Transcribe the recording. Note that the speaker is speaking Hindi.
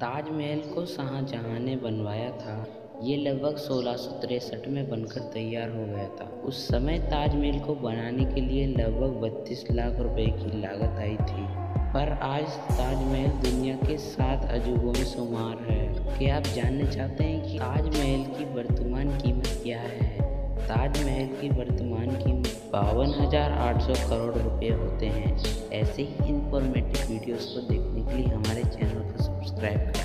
ताजमहल को शाहजहाँ ने बनवाया था। ये लगभग सोलह में बनकर तैयार हो गया था। उस समय ताजमहल को बनाने के लिए लगभग बत्तीस लाख रुपए की लागत आई थी। पर आज ताजमहल दुनिया के सात अजूबों में शुमार है। क्या आप जानना चाहते हैं कि ताजमहल की वर्तमान कीमत क्या है? ताजमहल की वर्तमान कीमत बावन हज़ार आठ सौ करोड़ रुपए होते हैं। ऐसे ही इंफॉर्मेटिव वीडियोस को देखने के लिए हमारे subscribe.